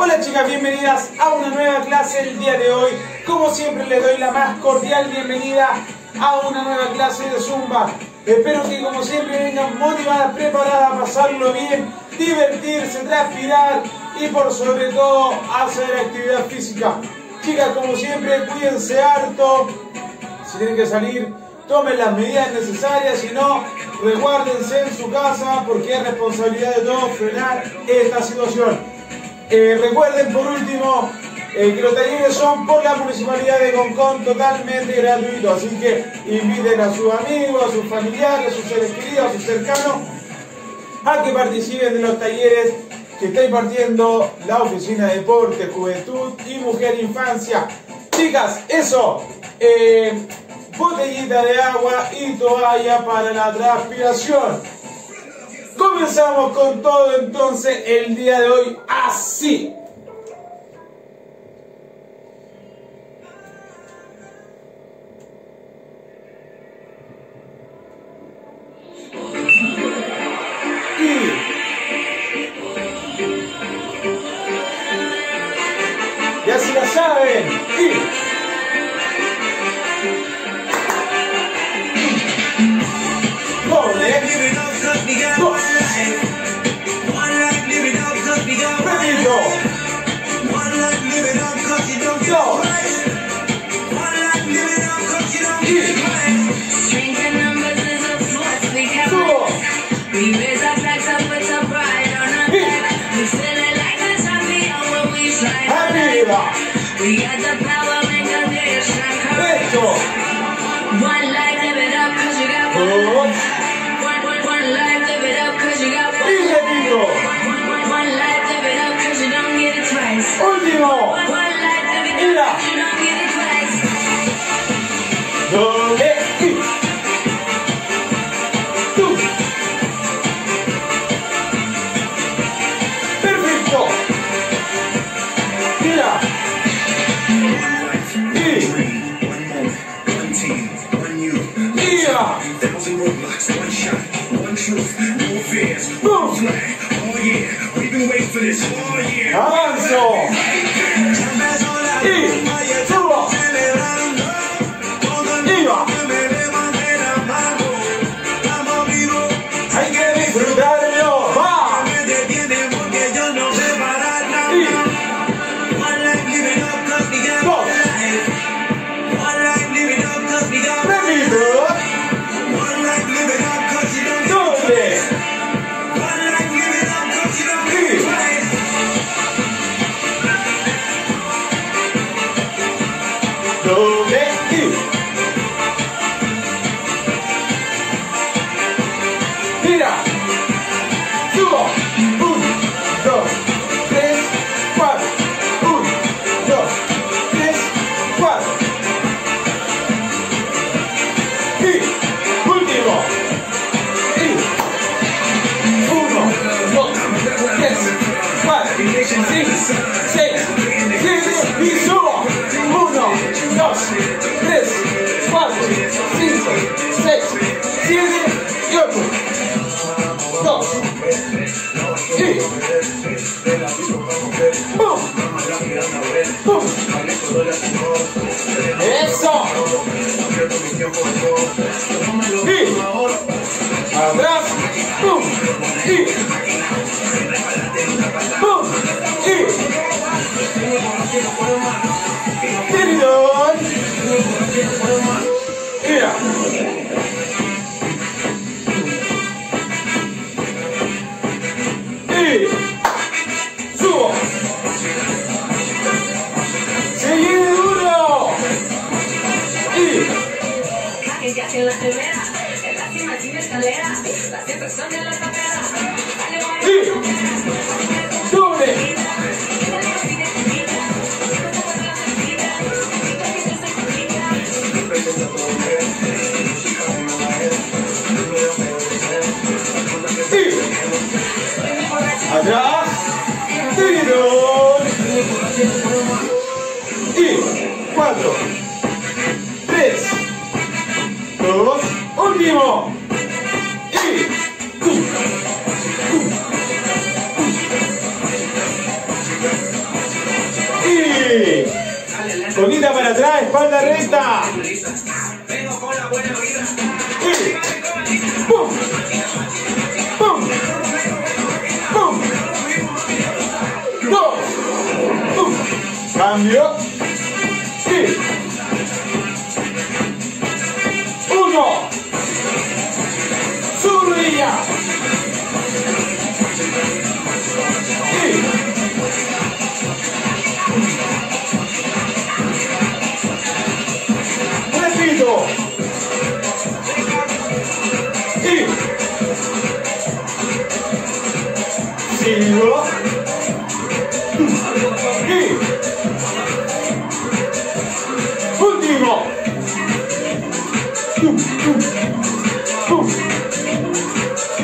Hola chicas, bienvenidas a una nueva clase el día de hoy. Como siempre les doy la más cordial bienvenida a una nueva clase de Zumba. Espero que como siempre vengan motivadas, preparadas a pasarlo bien, divertirse, transpirar y por sobre todo hacer actividad física. Chicas, como siempre, cuídense harto. Si tienen que salir, tomen las medidas necesarias, si no, resguárdense en su casa porque es responsabilidad de todos frenar esta situación. Eh, recuerden por último eh, que los talleres son por la Municipalidad de Concón totalmente gratuitos, así que inviten a sus amigos, a sus familiares, a sus seres queridos, a sus cercanos a que participen de los talleres que está impartiendo la Oficina de Deporte, Juventud y Mujer Infancia. Chicas, eso, eh, botellita de agua y toalla para la transpiración. Comenzamos con todo entonces el día de hoy así. Fears, Boom. flag. Oh yeah, we've been waiting for this all year. Avanzo. Y. siete ocho. Dos. Y. ¡Bum! ¡Bum! ¡Eso! Y. Atrás. ¡Bum! Y.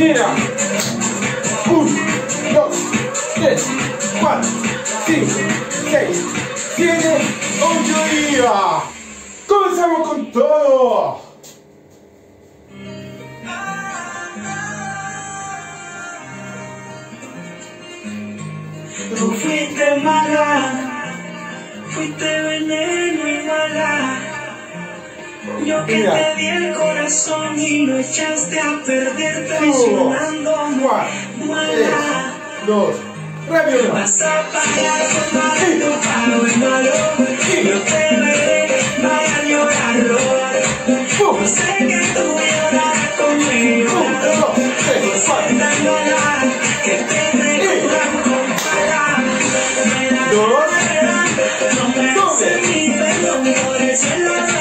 Argentina. Un, dos, tres, cuatro, cinco, seis, siete, ocho días. que te di el corazón y lo echaste a perder traicionándome. Mala. Dos. Rápido. Vas a pagar con malo, y malo. Yo te veré para llorar, robar. Sé que tú llorarás conmigo. Que te con dos. No.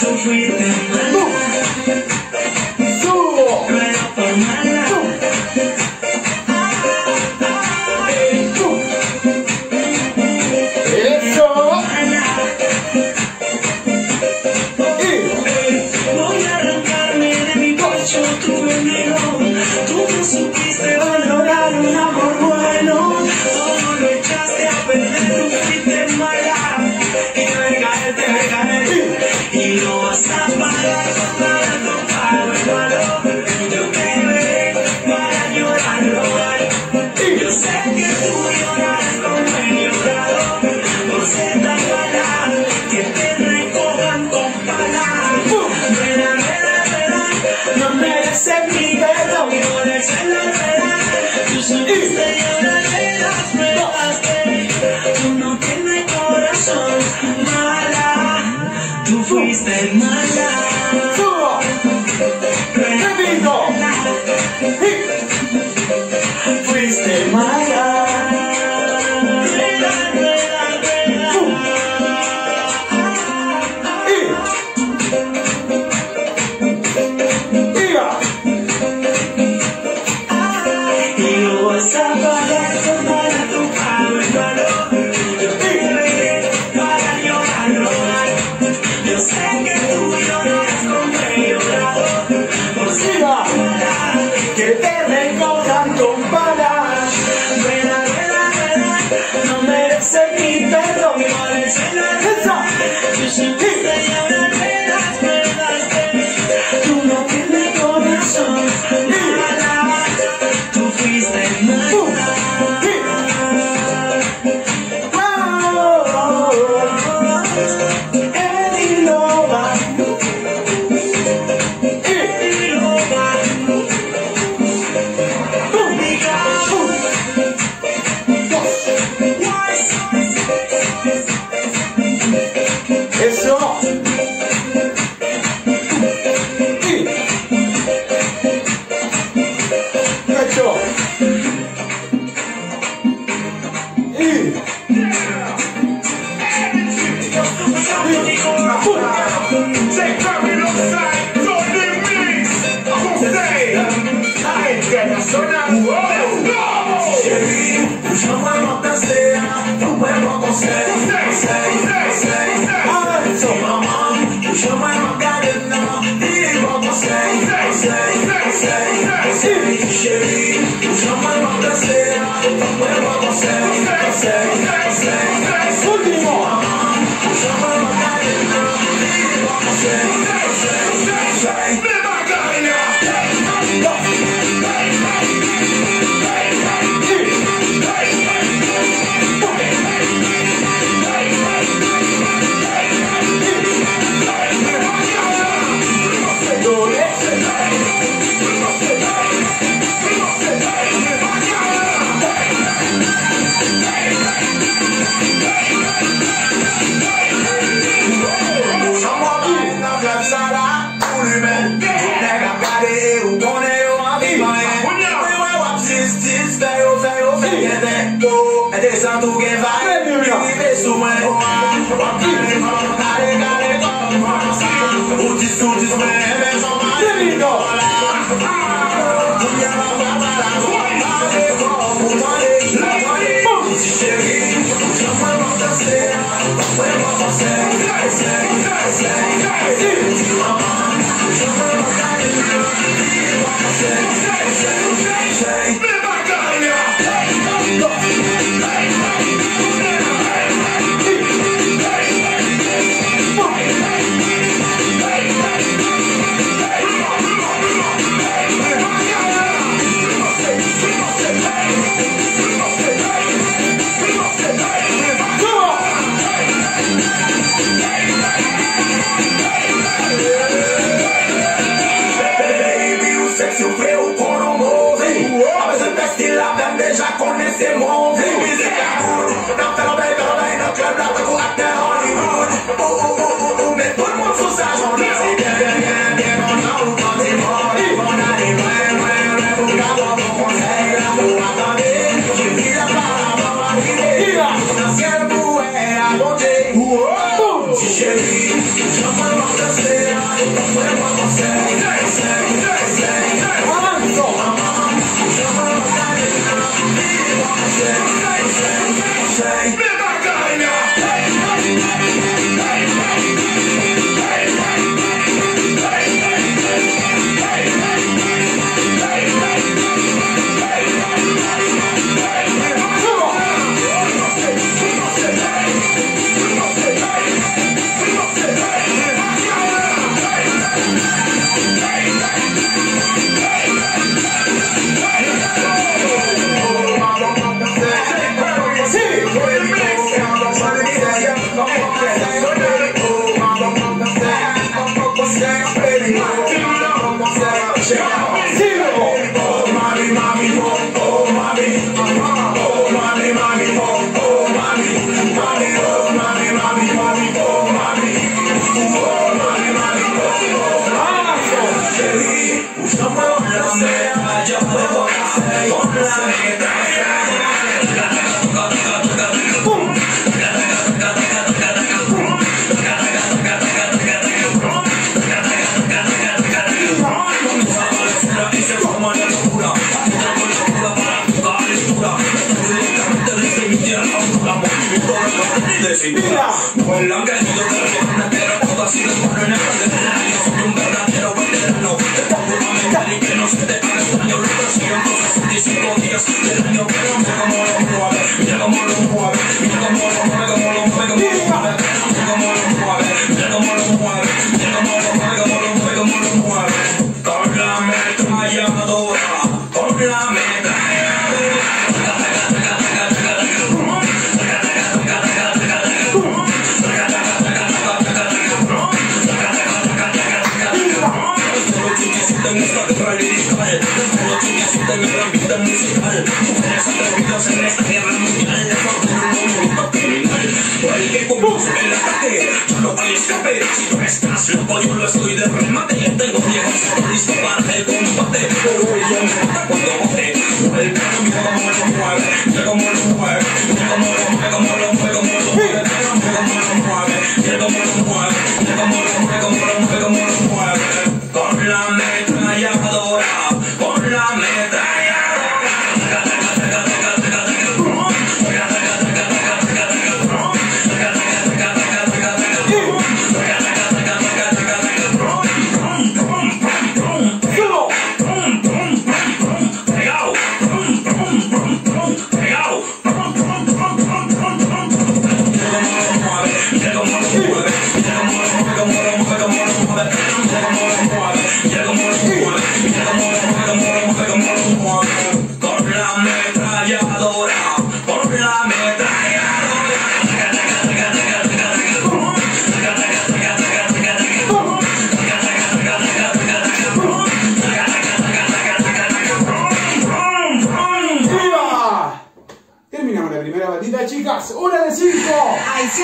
Tú fuiste said.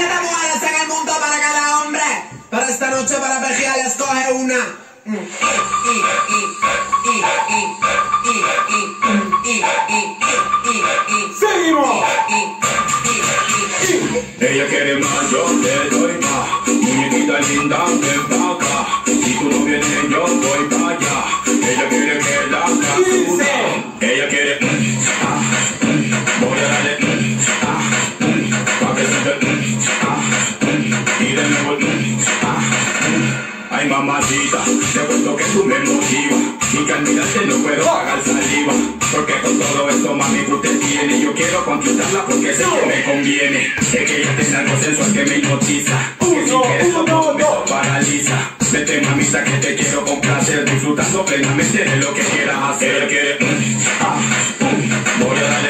mujeres en el mundo para cada hombre. Pero esta noche para Pejía le escoge una. Seguimos. Ella quiere más, yo le doy más. Muñequita linda, ven pa' Si tú no vienes, yo voy para allá. Ella quiere que la captura. Ella quiere. Mamacita, te cuento que tú me motivas. Y que al mirarte no puedo pagar saliva Porque con todo esto mami tú te tienes. Yo quiero conquistarla porque sé que me conviene. Sé que ella tiene algo sensual que me hipnotiza. Que si quieres todo me paraliza. Vete mamita que te quiero complacer Disfrutando plenamente de lo que quieras hacer. Quiere, ah, voy a darle,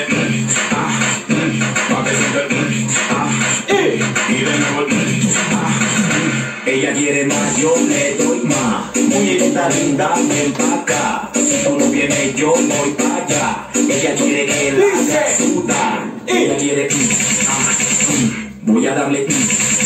Ella quiere más, yo le doy más. Muñequita linda, ven pa' acá. Si tú no vienes, yo voy pa' allá. Ella quiere que la haga sudar. Ella quiere mm, ah, mm. Voy a darle mm,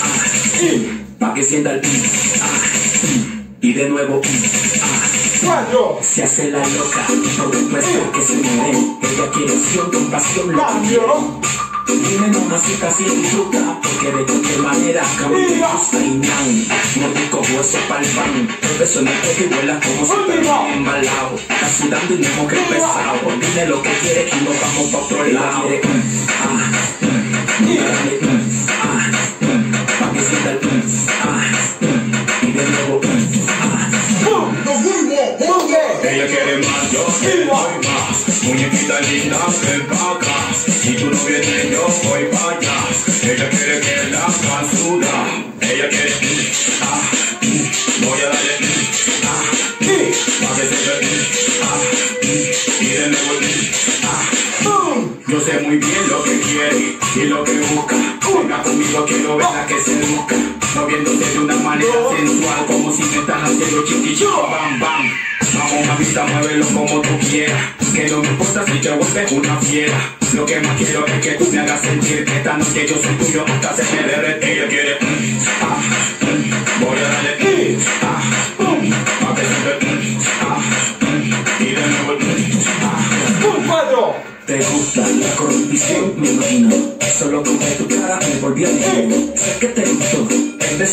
ah, mm, pa' que sienta el mm, ah, mm. Y de nuevo mm, ah, se hace la loca. Por después que se mueve. Ella quiere acción con pasión loca. Cambio. Dime mamacita si disfruta, porque de cualquier manera Mira. tu nan. Mordisco hueso pa'l el beso en el pecho y vuela como si Último. embalado. Está sudando y mismo que pesado. Dime lo que quieres y nos vamos pa' otro lado. Quiere, mm, ah, mm, dale, mm, ah, mm, pa' que sienta el mm, ah, mm, y de nuevo mm, ah. Buque. Ella quiere más, yo doy más. Muñequita linda, vienes, yo voy pa' allá. Ella quiere que la sudar. Ella quiere, ah, voy a darle, ah, Y pa' que se mm, ah, y de nuevo, ah. boom. Yo sé muy bien lo que quiere y lo que busca. Venga conmigo, quiero verla que se busca. Moviéndose de una manera sensual, como si me están haciendo chiquicho, bam, bam. Vamos, mamita, muévelo como tú quieras. Te vuelves una fiera. Lo que más quiero es que tú me hagas sentir que esta noche yo soy tuyo hasta se me derrete. Ella quiere, mm, ah, mm, voy a darle, mm, ah, pa' que mm, ah, y de nuevo, ah. Boom, cuatro. Te gusta la corrupción, me imagino. Solo con ver tu cara me volví a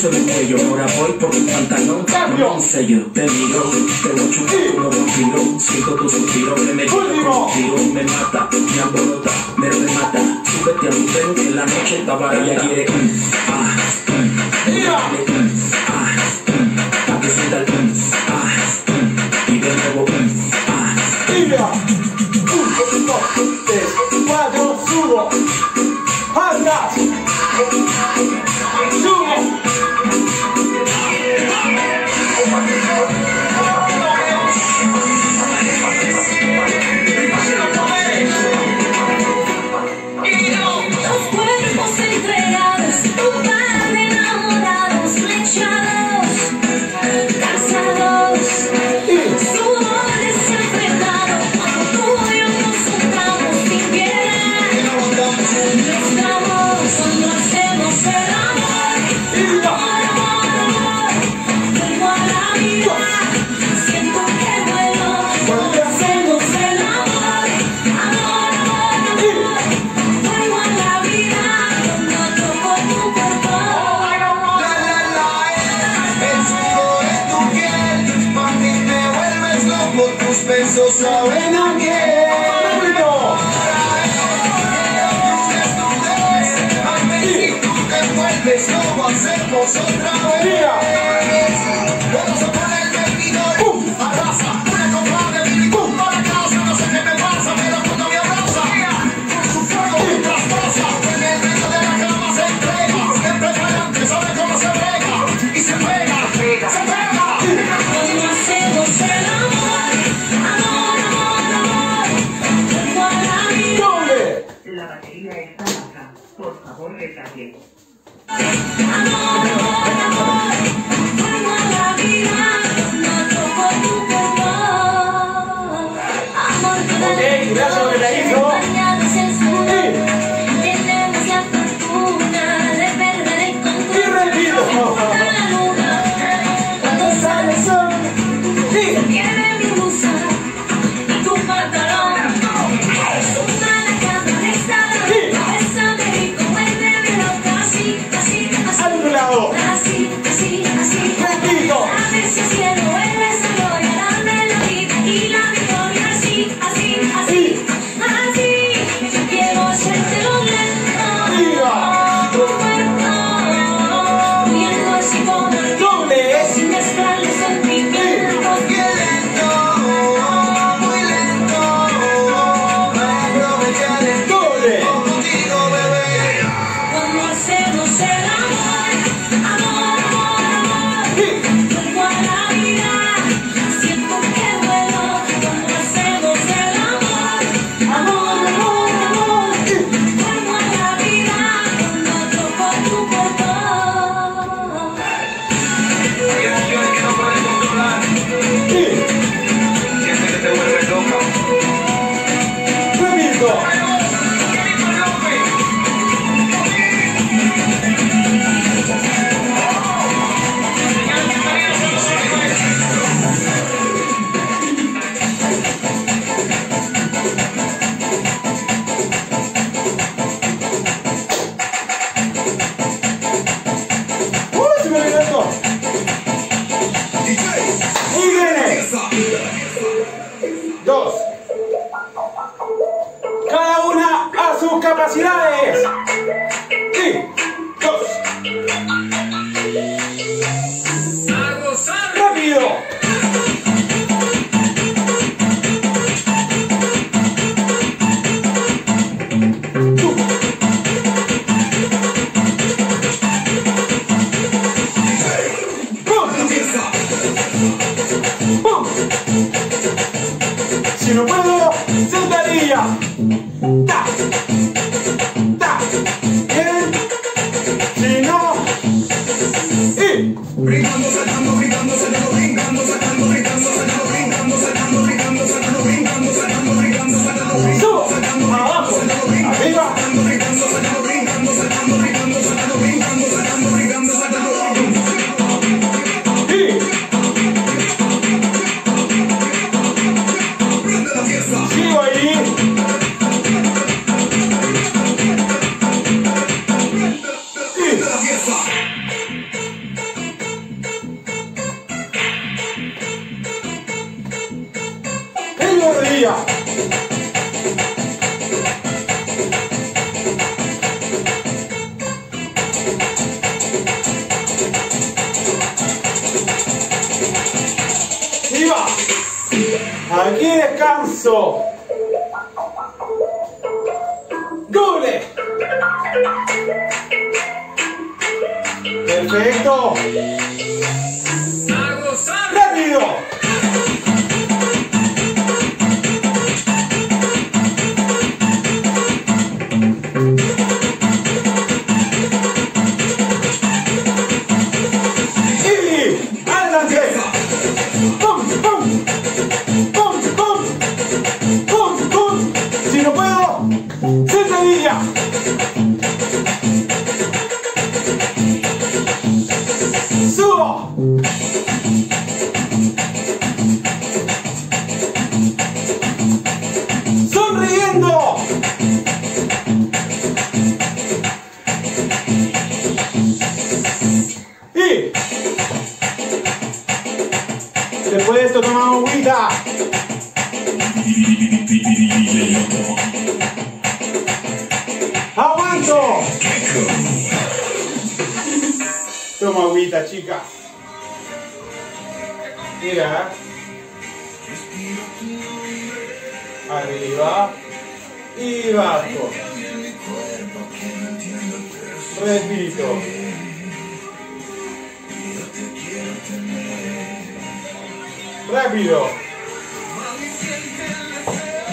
en el cuello. Ahora voy por tu pantalón, Cambio. con un sello. Te miro, te voy a chupar como vampiro. Siento tu suspiro, me Último. con un tiro. Me mata, me alborota, me remata. Súbete a mi tren que la noche está barata. Ella quiere, ah, sobrado.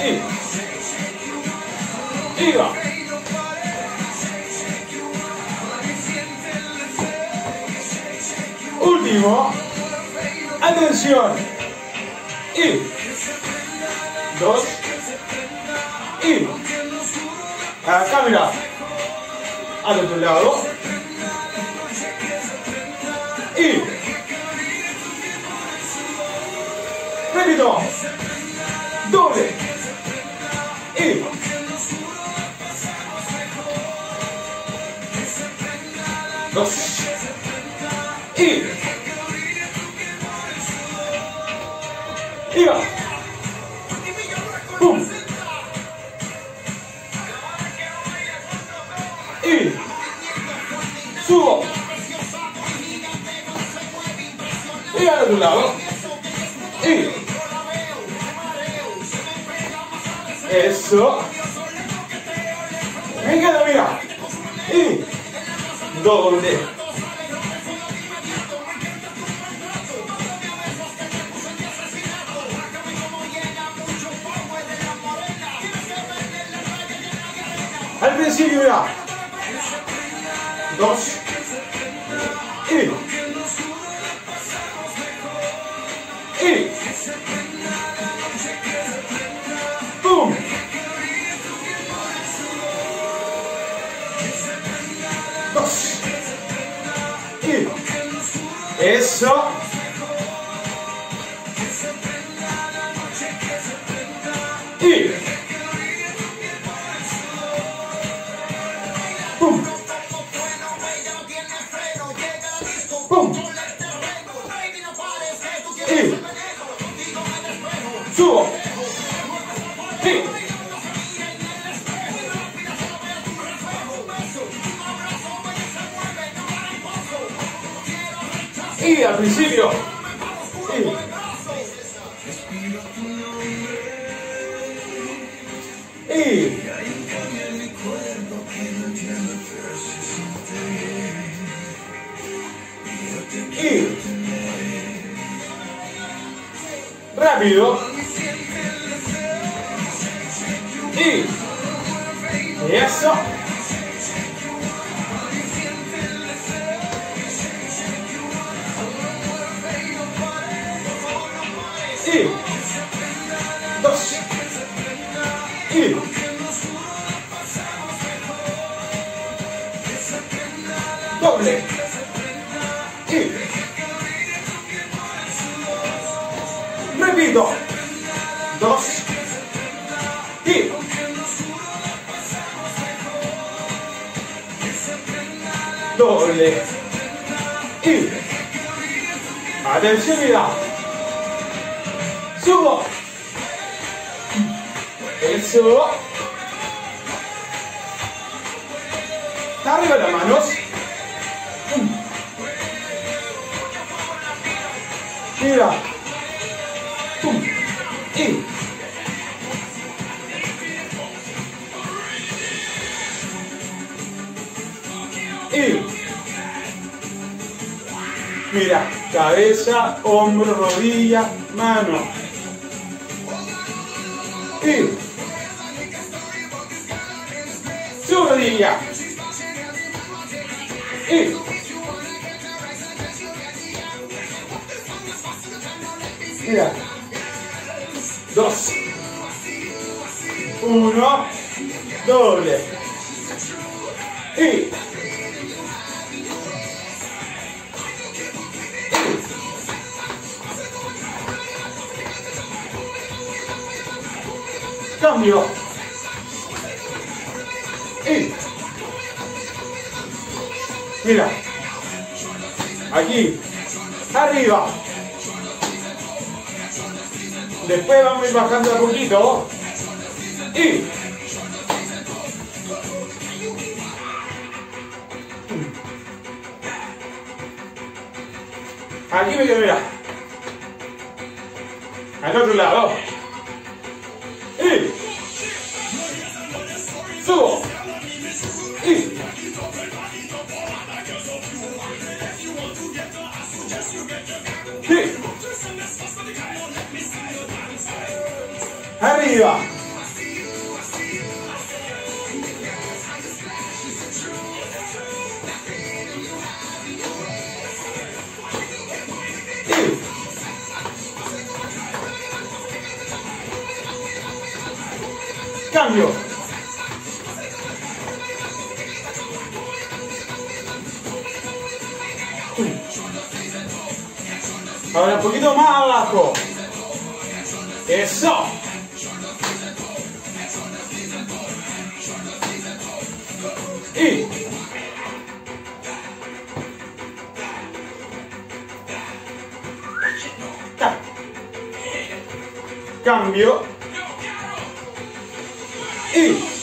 Sí. Último. Atención. Y. Dos. Y. Acá mira. Al otro lado. Y. Repito. ¿no? hombro, rodilla, mano. Y su rodilla. Y mira. Dos. Uno. Doble. Y cambio. Y mira, aquí, arriba. Después vamos a ir bajando a poquito. Y aquí me quedo, mira. Al otro lado. eat.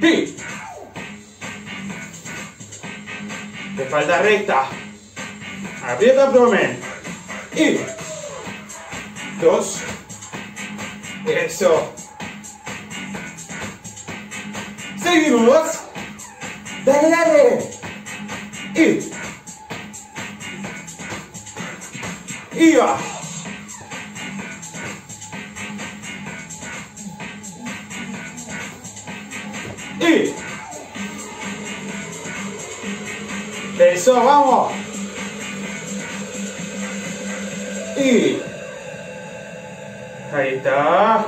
De espalda recta. Aprieta abdomen. Y dos. Eso. Seguimos. Dale, dale. Y. Y va. Eso, vamos. Y. Ahí está.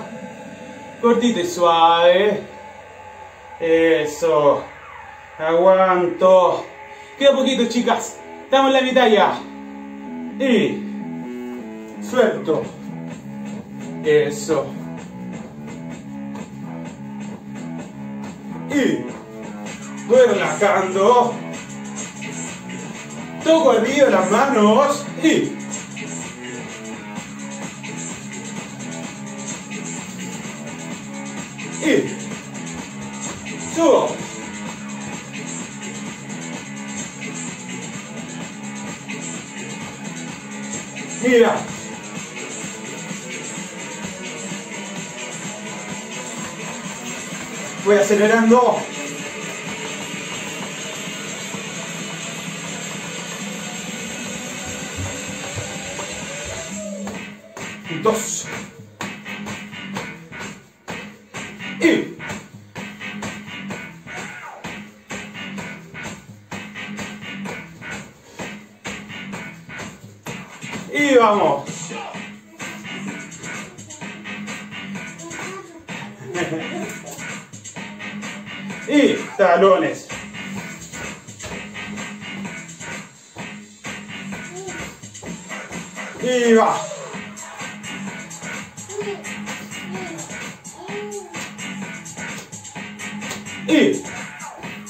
Cortito y suave. Eso. Aguanto. Queda poquito, chicas. Estamos en la mitad ya. Y. Suelto. Eso. Y. Voy relajando. Toco el vídeo las manos. Y. Y. Subo. Mira. Voy acelerando. Y talones. Y va. Y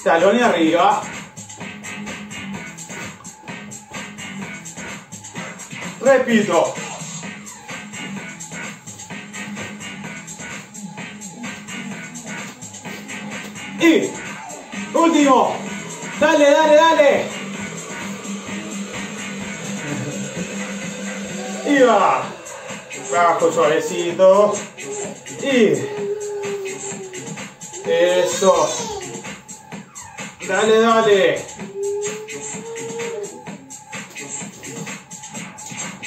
talones arriba. Repito. Suavecito. Y eso. Dale, dale.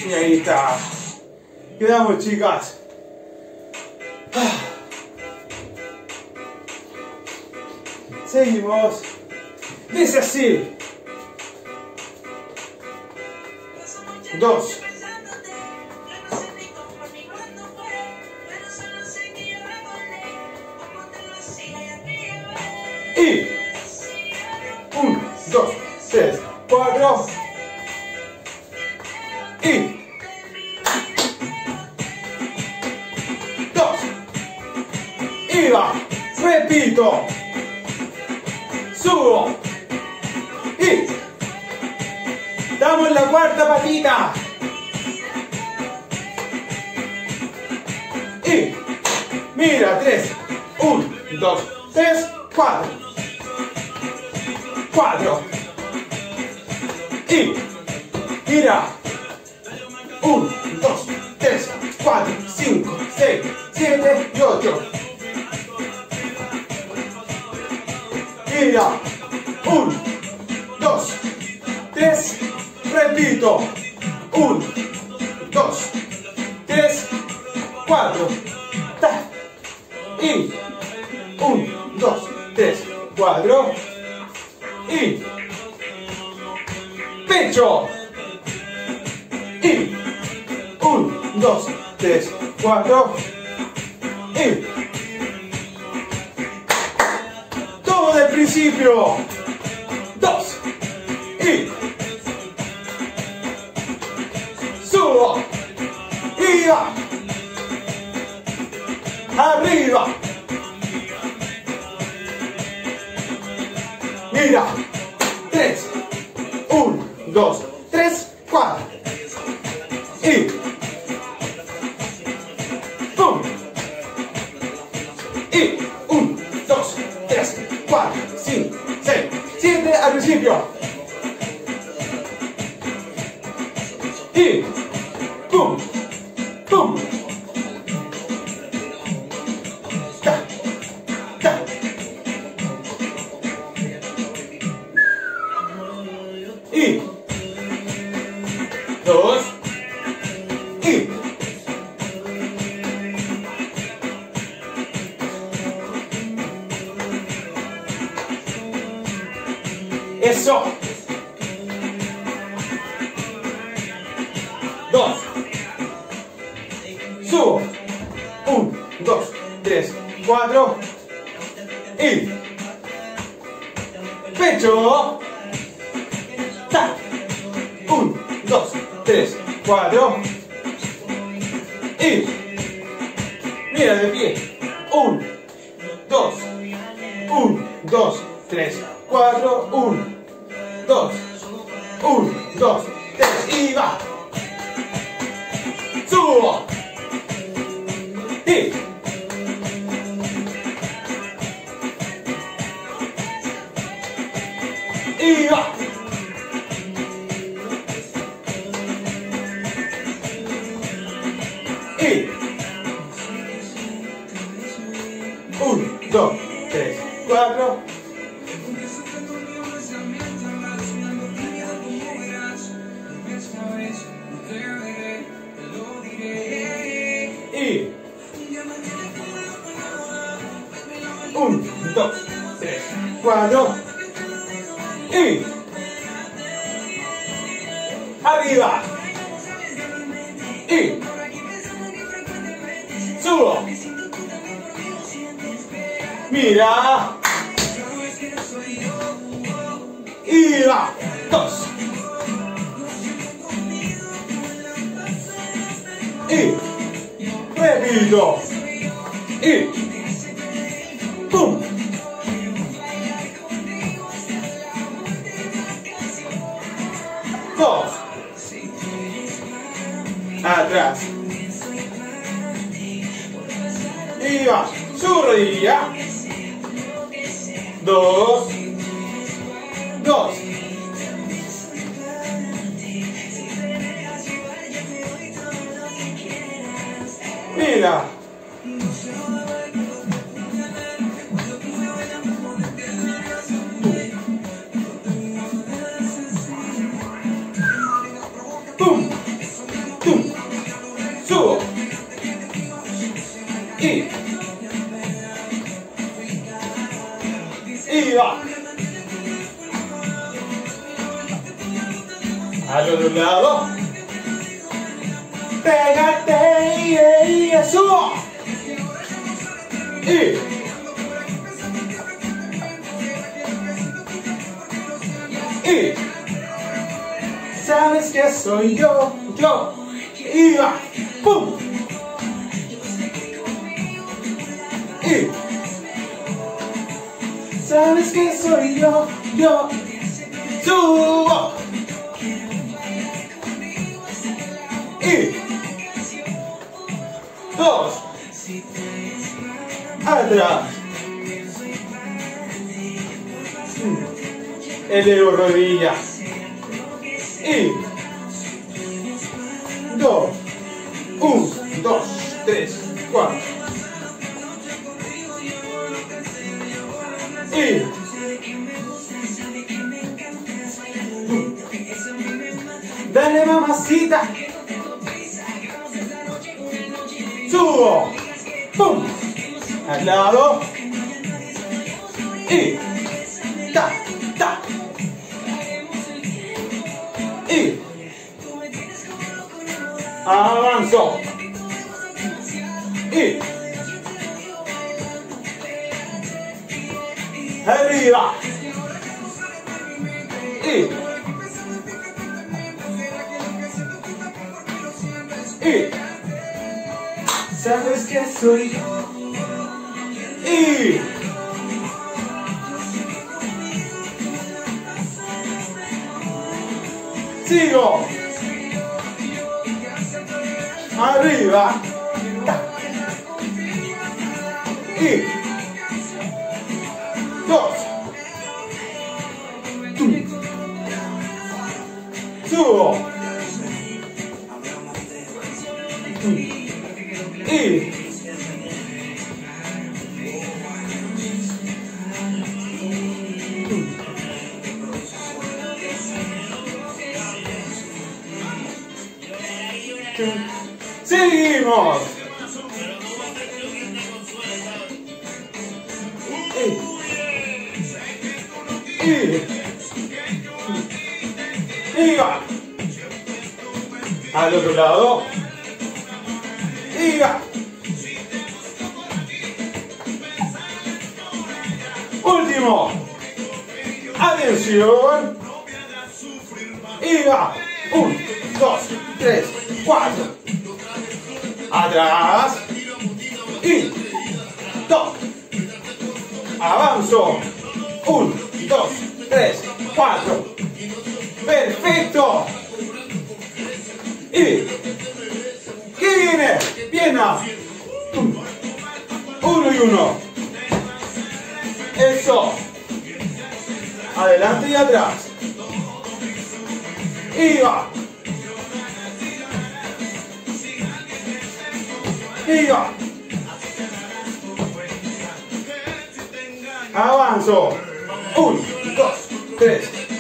Y ahí está. Quedamos, chicas. Seguimos. Dice así. Dos. Mira. Un, dos, tres, cuatro, cinco, seis, siete y ocho. Mira. Un, dos, tres, repito. Un, dos, tres, cuatro. Ta. Y. Un, dos, tres, cuatro. Y. Pecho. Cuatro. Y. Todo del principio. Pecho. Ta. Un, dos, tres, cuatro. Y. Mira de pie. Un, dos, un, dos, tres, cuatro, un, dos, un, dos, Lado. Pégate y, y subo. Y. Y. Sabes que soy yo, yo. Y va. Pum. Y. Sabes que soy yo, yo. Subo. Atrás. Elevo rodillas. Y. Sabes que soy yo. Y. Sigo. Arriba. Y. Dos. Subo.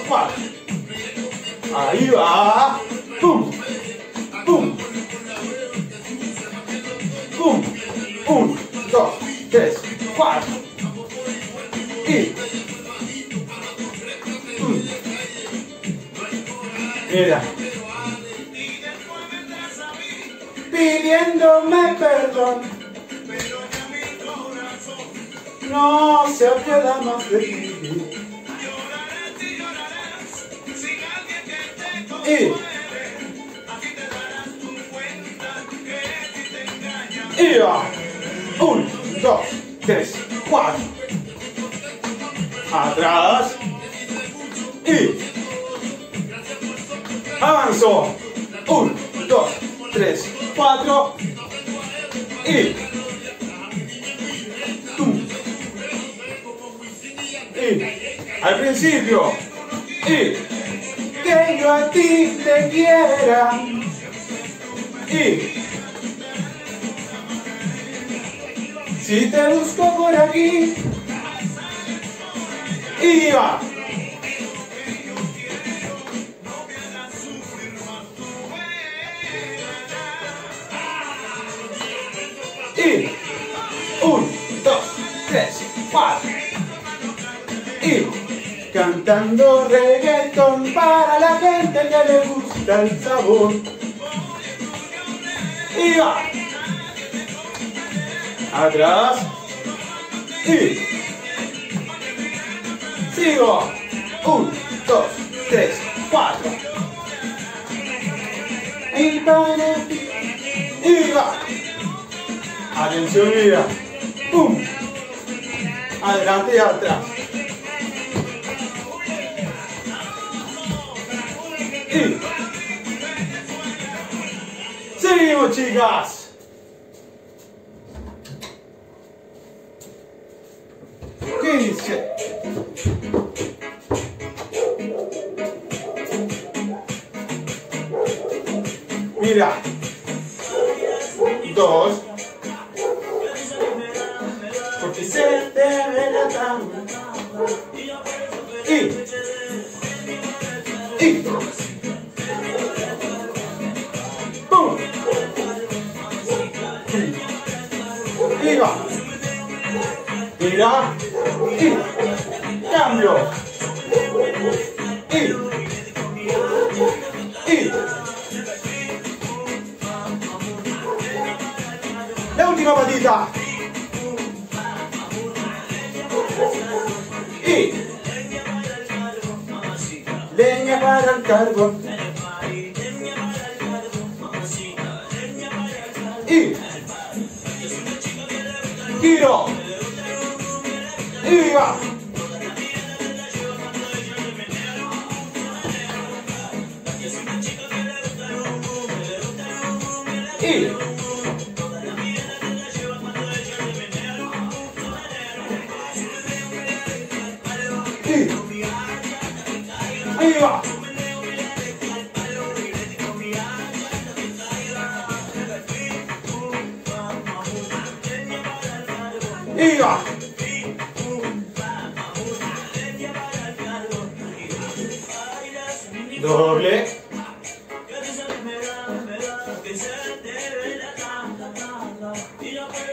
Cuatro. Ahí va. Pum. Pum. Pum. Un, dos, tres, cuatro. Y. Pum. Mira. Pidiéndome perdón. No se apiada más de ti. Y. Y va. Un, dos, tres, cuatro. Atrás. Y. Avanzo. Un, dos, tres, cuatro. Y. Tum. Y. Al principio. Y. Que yo a ti te quiera. Y. Si te busco por aquí. Y va. Y un, dos, tres, cuatro. Y cantando reggaeton le gusta el sabor. Y. Atrás. Y sigo. Un, dos, tres, cuatro. Y para va. Atención, mira. ¡Pum! Adelante atrás. Y. Seguimos, chicas.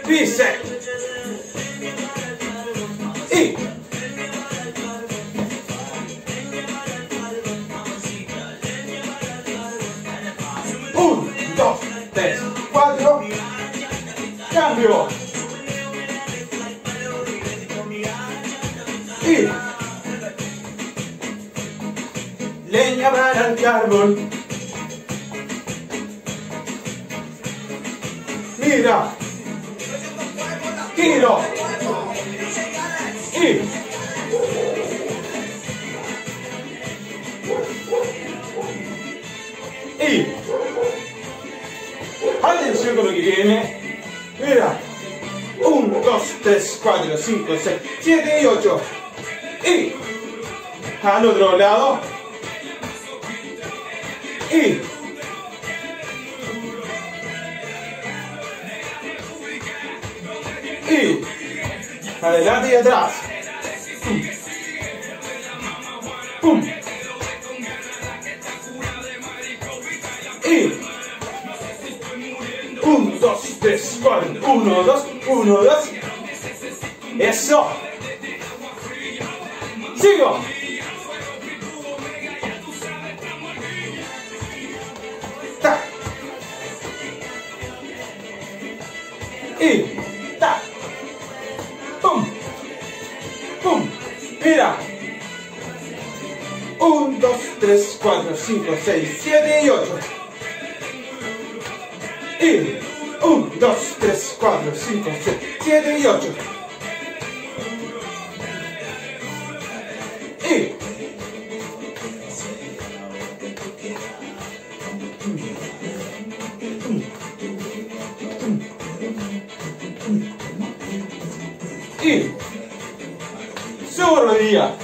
dice. Y un, dos, tres, cuatro. Cambio. Y leña para el carbón. 5, 6, 7 y 8. Y al otro lado. Y y adelante y atrás. yo, rodilla.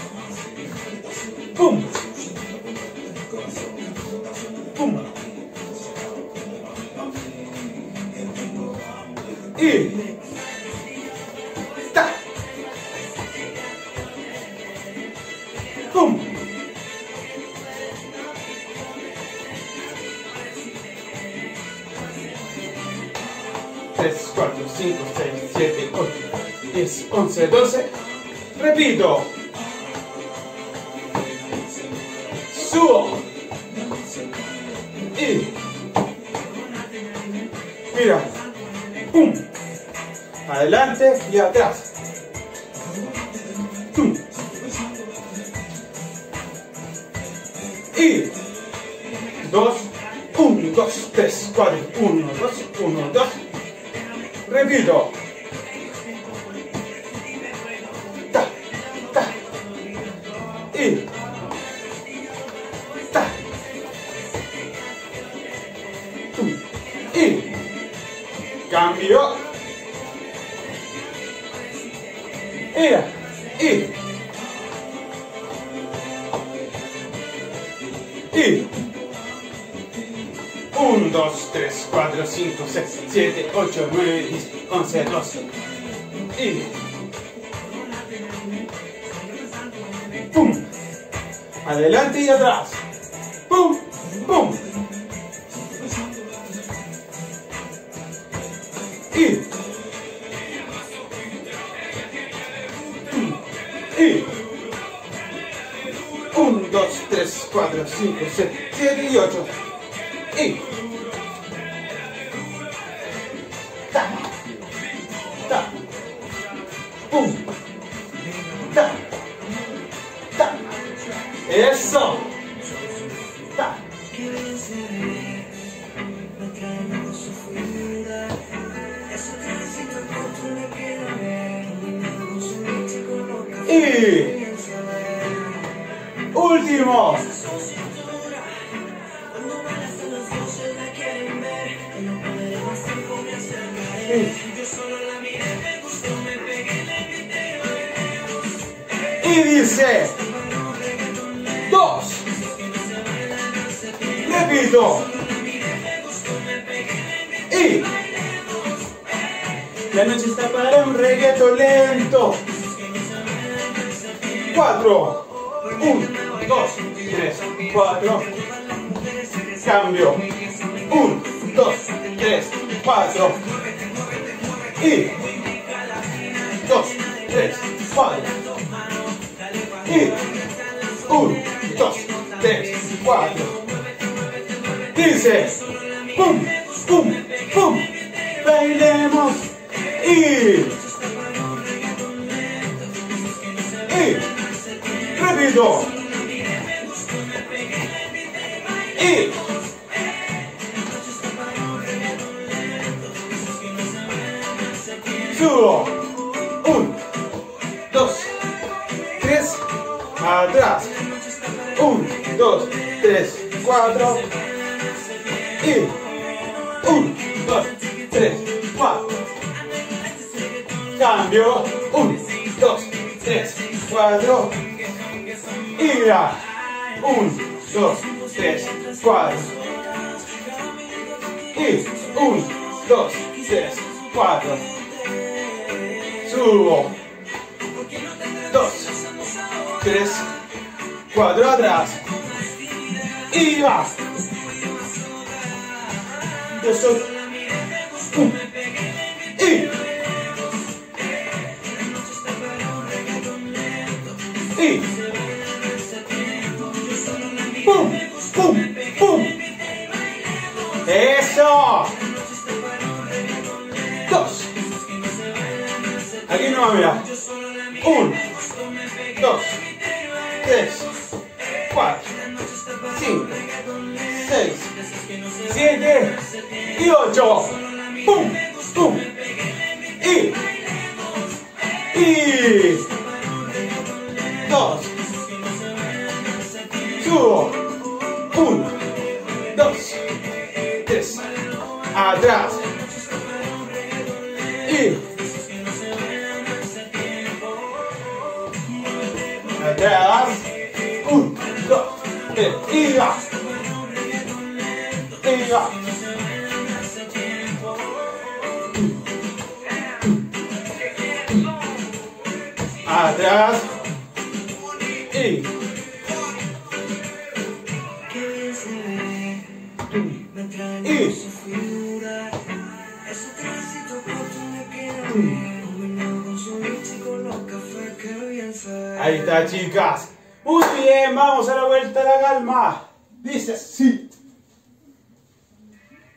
3, 4, 5, 6, 7 y 8. Y. Ta. Ta. Pum. Ta. Ta. Eso. Y dice dos. Repito. Y la noche está para un reggaeto lento. Cuatro. Cuatro. Cambio. Un, dos, tres, cuatro. Y dos, tres, cuatro. Y un, dos, tres, cuatro. Dice, pum, cambio. Un dos tres cuatro. Y ya un dos tres cuatro. Y un dos tres cuatro. Subo. Dos tres cuatro atrás. Y va. Yo soy un. Y pum pum pum. Eso. Dos. Aquí no mira. Un dos tres cuatro cinco seis siete y ocho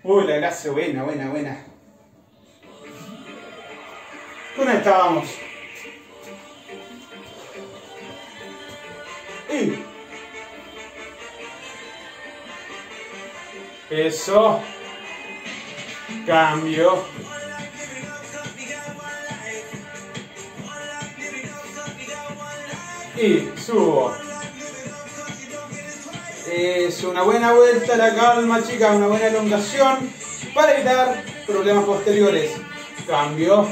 Uy, la clase buena, buena, buena. ¿Dónde estábamos? Y. Eso. Cambio. Y subo. Es una buena vuelta a la calma, chicas, una buena elongación para evitar problemas posteriores. Cambio.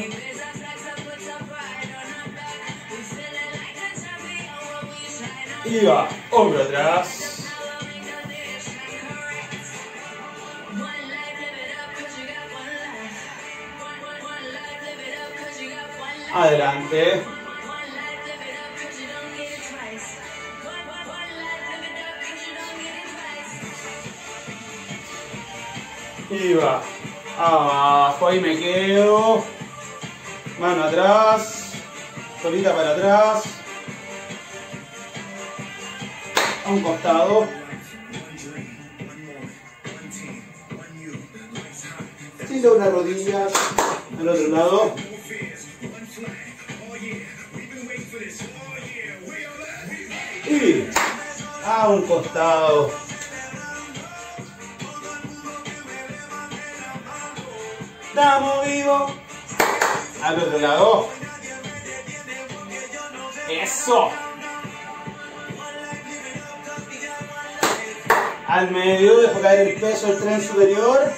Y va, hombro atrás. Adelante. Va. Abajo, ahí me quedo. Mano atrás. Solita para atrás. A un costado. Estilo las rodillas. Al otro lado. Y a un costado. Estamos vivos. Al otro lado. Eso. Al medio, dejo caer el peso del tren superior.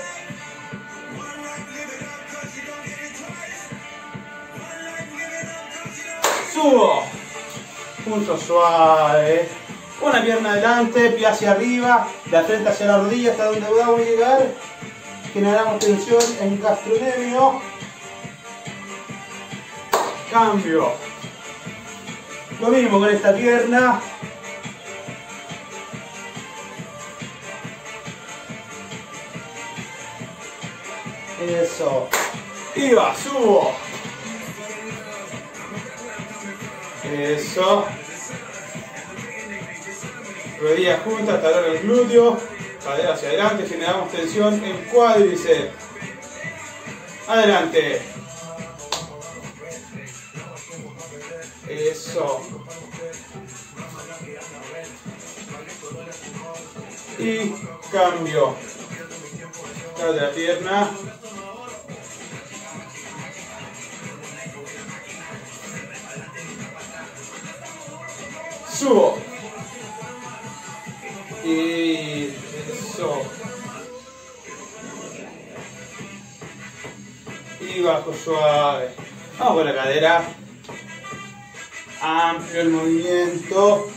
Subo. Punto suave. Una pierna adelante, pie hacia arriba, la frente hacia la rodilla hasta donde podamos llegar. Generamos tensión en gastrocnemio. Cambio. Lo mismo con esta pierna. Eso. Va, subo. Eso. Rodillas juntas, talón el glúteo. Cadera hacia adelante, generamos tensión en cuádriceps. Adelante. Eso. Y cambio. La otra pierna. Subo. Y Y bajo suave. Vamos con la cadera. Amplio el movimiento.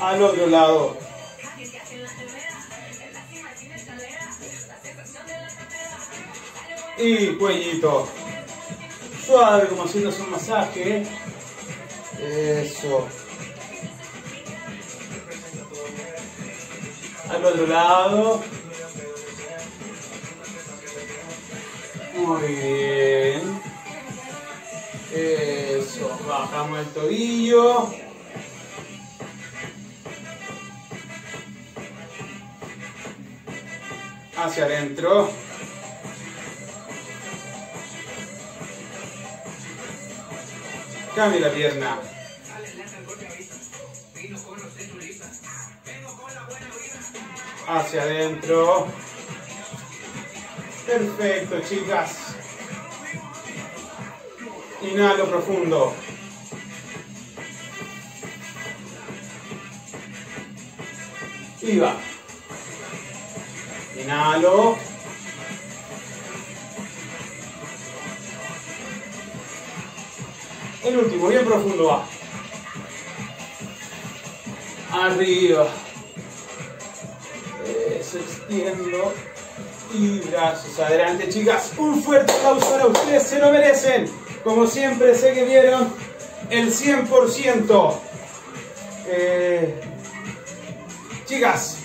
Al otro lado. Y cuellito. Suave como haciéndose un masaje. Eso. Al otro lado. Muy bien. Eso. Bajamos el tobillo. Hacia adentro. Cambia la pierna. Hacia adentro. Perfecto, chicas. Inhalo profundo. Y va. Inhalo. El último, bien profundo va. Arriba. Y brazos adelante, chicas. Un fuerte aplauso para ustedes, se lo merecen. Como siempre, sé que vieron el 100%. Eh, chicas,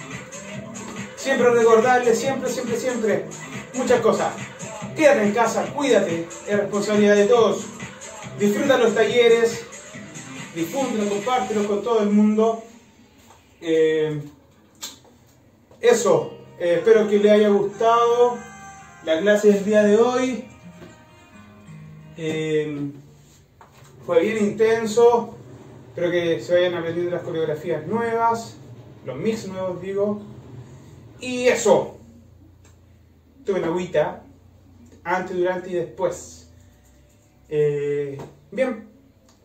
siempre recordarles, siempre, siempre, siempre, muchas cosas. Quédate en casa, cuídate, es responsabilidad de todos. Disfruta los talleres, difúndelos, compártelos con todo el mundo. Eh, eso, eh, espero que les haya gustado la clase del día de hoy. Eh, fue bien intenso, espero que se vayan aprendiendo las coreografías nuevas, los mix nuevos digo. Y eso, tuve agüita, antes, durante y después. Eh, bien,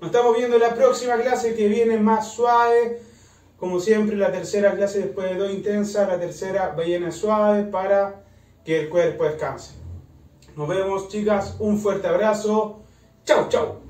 nos estamos viendo en la próxima clase que viene más suave. Como siempre, la tercera clase después de dos intensas, la tercera ballena suave para que el cuerpo descanse. Nos vemos, chicas. Un fuerte abrazo. Chau, chau.